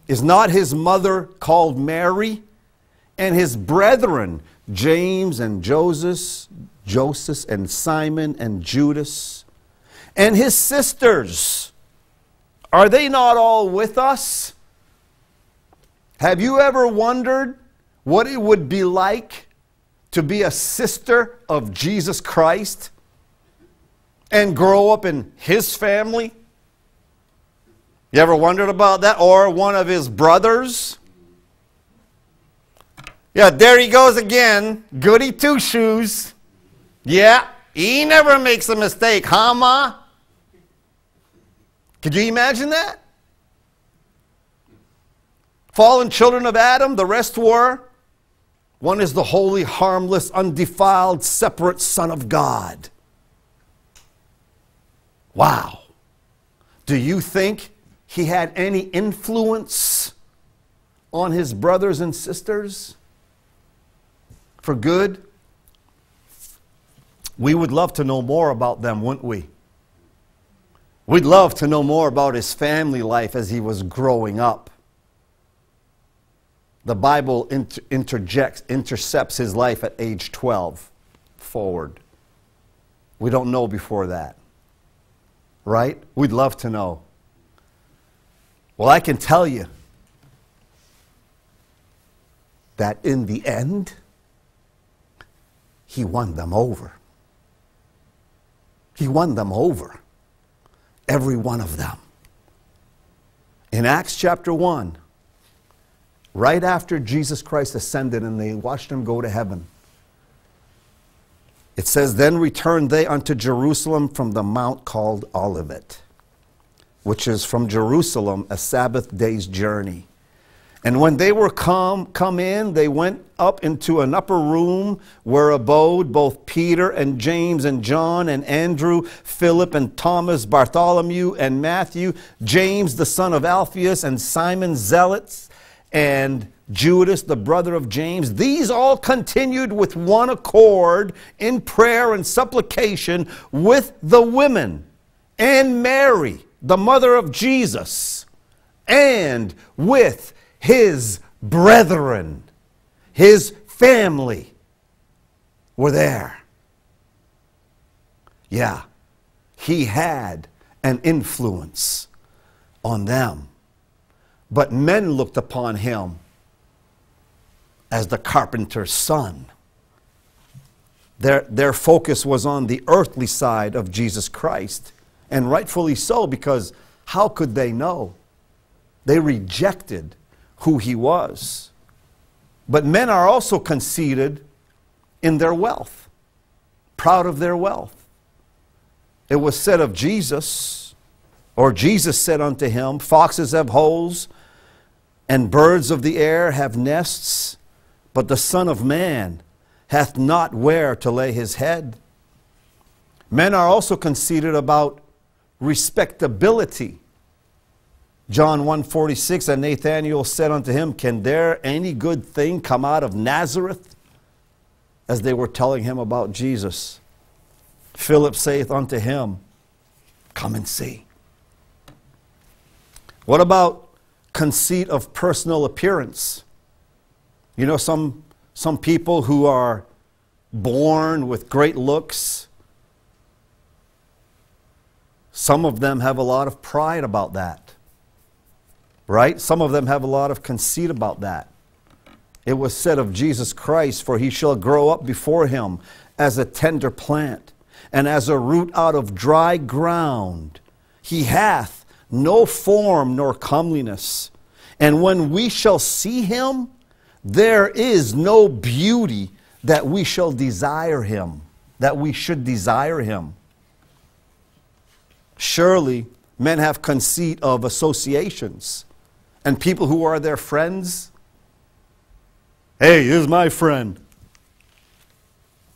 is not his mother called Mary? And his brethren, James and Joseph, Joseph and Simon and Judas, and his sisters, are they not all with us? Have you ever wondered what it would be like to be a sister of Jesus Christ and grow up in his family? You ever wondered about that? Or one of his brothers? Yeah, there he goes again. Goody two shoes. Yeah, he never makes a mistake, huh, Ma? Could you imagine that? Fallen children of Adam, the rest were. One is the holy, harmless, undefiled, separate Son of God. Wow. Do you think he had any influence on his brothers and sisters for good, we would love to know more about them, wouldn't we? We'd love to know more about his family life as he was growing up. The Bible inter- interjects, intercepts his life at age 12 forward. We don't know before that. Right? We'd love to know. Well, I can tell you that in the end, he won them over. He won them over. Every one of them. In Acts chapter 1, right after Jesus Christ ascended and they watched him go to heaven, it says, Then returned they unto Jerusalem from the mount called Olivet, which is from Jerusalem a Sabbath day's journey. And when they were come, come in, they went up into an upper room where abode both Peter and James and John and Andrew, Philip and Thomas, Bartholomew and Matthew, James the son of Alphaeus and Simon Zelotes and Judas the brother of James. These all continued with one accord in prayer and supplication with the women and Mary, the mother of Jesus, and with his brethren, his family were there. Yeah, he had an influence on them. But men looked upon him as the carpenter's son. Their, their focus was on the earthly side of Jesus Christ, and rightfully so, because how could they know? They rejected who he was. But men are also conceited in their wealth, proud of their wealth. It was said of Jesus, or Jesus said unto him, Foxes have holes, and birds of the air have nests, but the Son of Man hath not where to lay his head. Men are also conceited about respectability John 1:46 and Nathanael said unto him, Can there any good thing come out of Nazareth? As they were telling him about Jesus. Philip saith unto him, Come and see. What about conceit of personal appearance? You know, some, some people who are born with great looks, some of them have a lot of pride about that right? Some of them have a lot of conceit about that. It was said of Jesus Christ, For he shall grow up before him as a tender plant, and as a root out of dry ground. He hath no form nor comeliness. And when we shall see him, there is no beauty that we shall desire him, that we should desire him. Surely men have conceit of associations and people who are their friends. Hey, this is my friend.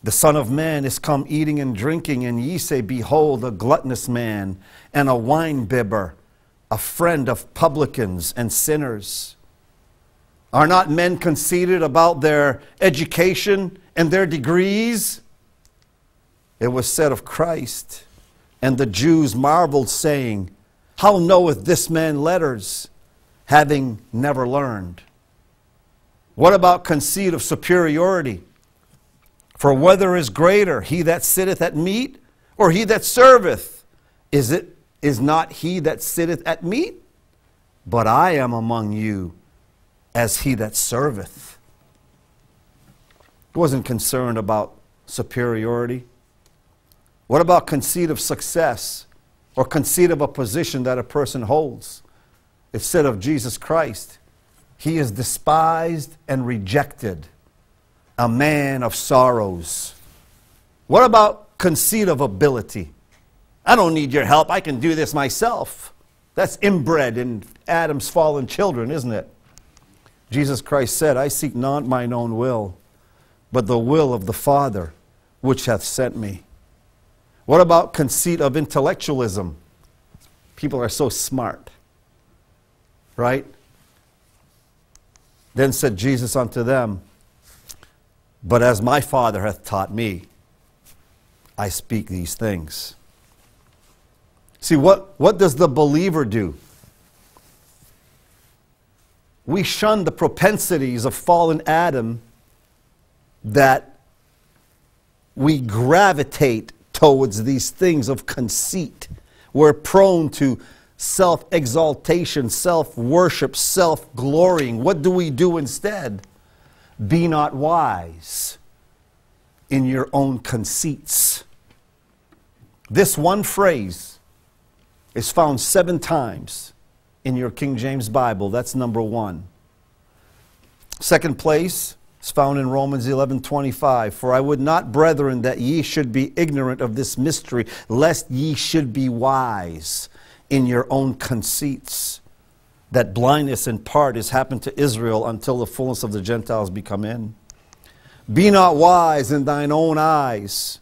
The Son of Man is come eating and drinking, and ye say, Behold, a gluttonous man and a wine-bibber, a friend of publicans and sinners. Are not men conceited about their education and their degrees? It was said of Christ, and the Jews marveled, saying, How knoweth this man letters? having never learned? What about conceit of superiority? For whether is greater, he that sitteth at meat or he that serveth? Is it is not he that sitteth at meat? But I am among you as he that serveth. He wasn't concerned about superiority. What about conceit of success or conceit of a position that a person holds? It said of Jesus Christ, He is despised and rejected, a man of sorrows. What about conceit of ability? I don't need your help. I can do this myself. That's inbred in Adam's fallen children, isn't it? Jesus Christ said, I seek not mine own will, but the will of the Father which hath sent me. What about conceit of intellectualism? People are so smart right? Then said Jesus unto them, But as my Father hath taught me, I speak these things. See, what, what does the believer do? We shun the propensities of fallen Adam that we gravitate towards these things of conceit. We're prone to self exaltation, self worship, self glorying. What do we do instead? Be not wise in your own conceits. This one phrase is found seven times in your King James Bible. That's number one. Second place is found in Romans 11 25. For I would not, brethren, that ye should be ignorant of this mystery, lest ye should be wise in your own conceits. That blindness in part has happened to Israel until the fullness of the Gentiles be come in. Be not wise in thine own eyes.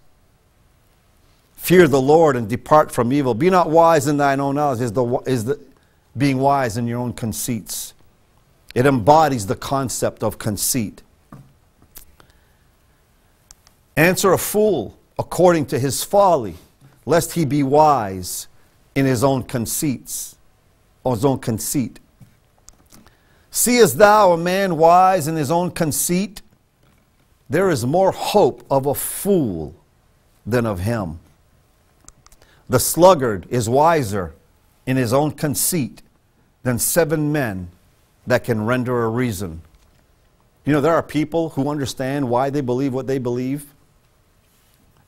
Fear the Lord and depart from evil. Be not wise in thine own eyes, is the, is the being wise in your own conceits. It embodies the concept of conceit. Answer a fool according to his folly, lest he be wise in his own conceits, or his own conceit. Seest thou a man wise in his own conceit? There is more hope of a fool than of him. The sluggard is wiser in his own conceit than seven men that can render a reason. You know, there are people who understand why they believe what they believe.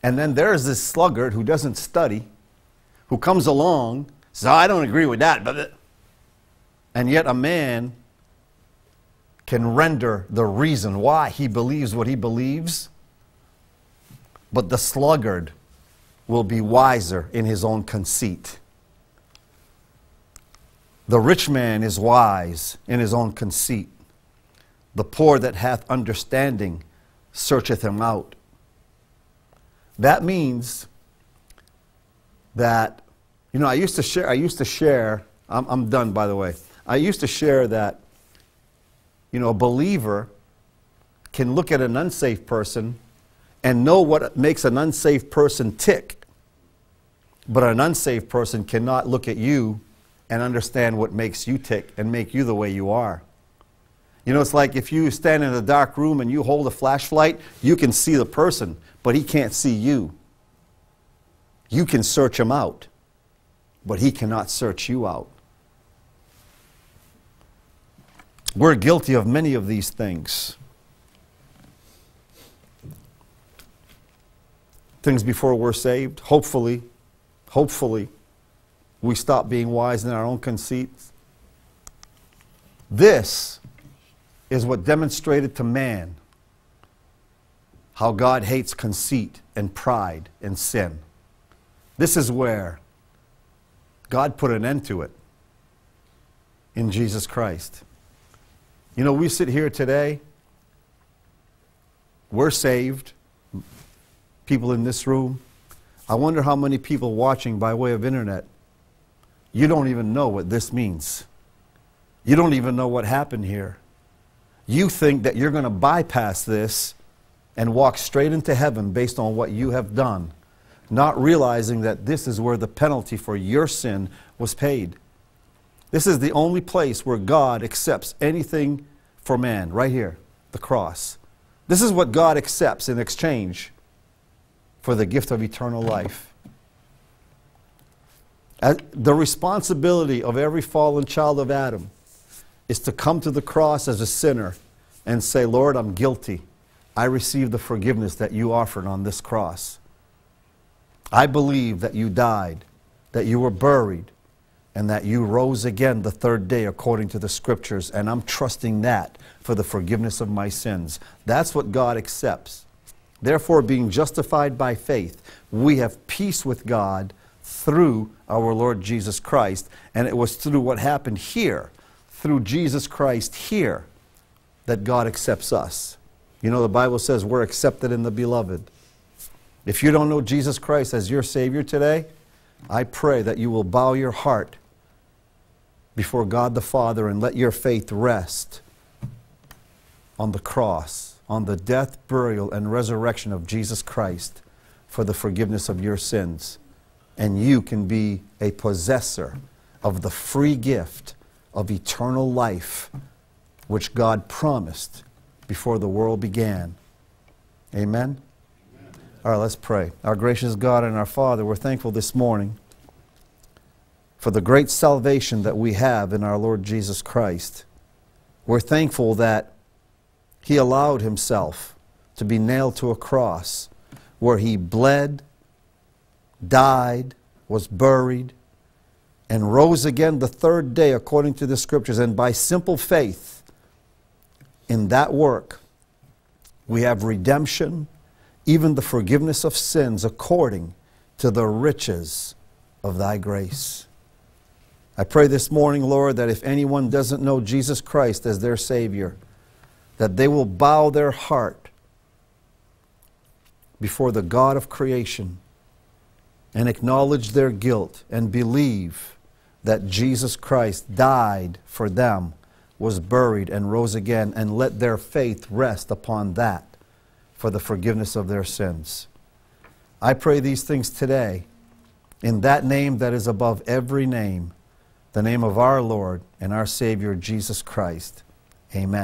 And then there's this sluggard who doesn't study, who comes along, says, I don't agree with that, but. And yet a man can render the reason why he believes what he believes. But the sluggard will be wiser in his own conceit. The rich man is wise in his own conceit. The poor that hath understanding searcheth him out. That means that, you know, I used to share, I used to share, I'm, I'm done by the way. I used to share that, you know, a believer can look at an unsafe person and know what makes an unsafe person tick. But an unsafe person cannot look at you and understand what makes you tick and make you the way you are. You know, it's like if you stand in a dark room and you hold a flashlight, you can see the person, but he can't see you. You can search him out, but he cannot search you out. We're guilty of many of these things. Things before we're saved, hopefully, hopefully, we stop being wise in our own conceits. This is what demonstrated to man how God hates conceit and pride and sin. This is where God put an end to it in Jesus Christ. You know, we sit here today, we're saved, people in this room. I wonder how many people watching by way of internet you don't even know what this means. You don't even know what happened here. You think that you're going to bypass this and walk straight into heaven based on what you have done, not realizing that this is where the penalty for your sin was paid. This is the only place where God accepts anything for man, right here, the cross. This is what God accepts in exchange for the gift of eternal life the responsibility of every fallen child of Adam is to come to the cross as a sinner and say, Lord, I'm guilty. I receive the forgiveness that you offered on this cross. I believe that you died, that you were buried, and that you rose again the third day according to the scriptures, and I'm trusting that for the forgiveness of my sins. That's what God accepts. Therefore, being justified by faith, we have peace with God through our Lord Jesus Christ. And it was through what happened here, through Jesus Christ here, that God accepts us. You know, the Bible says we're accepted in the beloved. If you don't know Jesus Christ as your Savior today, I pray that you will bow your heart before God the Father and let your faith rest on the cross, on the death, burial, and resurrection of Jesus Christ for the forgiveness of your sins and you can be a possessor of the free gift of eternal life which God promised before the world began. Amen? All right, let's pray. Our gracious God and our Father, we're thankful this morning for the great salvation that we have in our Lord Jesus Christ. We're thankful that He allowed Himself to be nailed to a cross where He bled, died, was buried, and rose again the third day according to the Scriptures. And by simple faith in that work, we have redemption even the forgiveness of sins according to the riches of thy grace. I pray this morning, Lord, that if anyone doesn't know Jesus Christ as their Savior, that they will bow their heart before the God of creation and acknowledge their guilt and believe that Jesus Christ died for them, was buried, and rose again, and let their faith rest upon that for the forgiveness of their sins. I pray these things today in that name that is above every name, the name of our Lord and our Savior Jesus Christ. Amen.